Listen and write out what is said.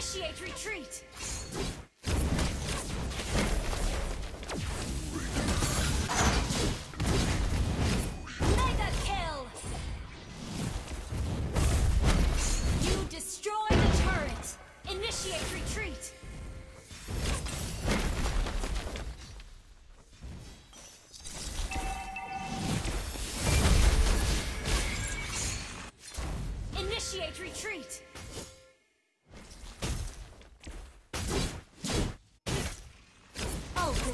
Initiate retreat! Mega kill! You destroy the turret! Initiate retreat! Initiate retreat!